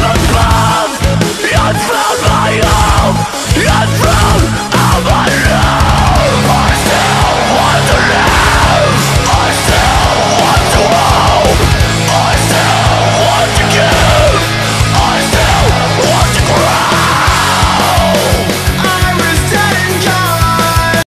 Mother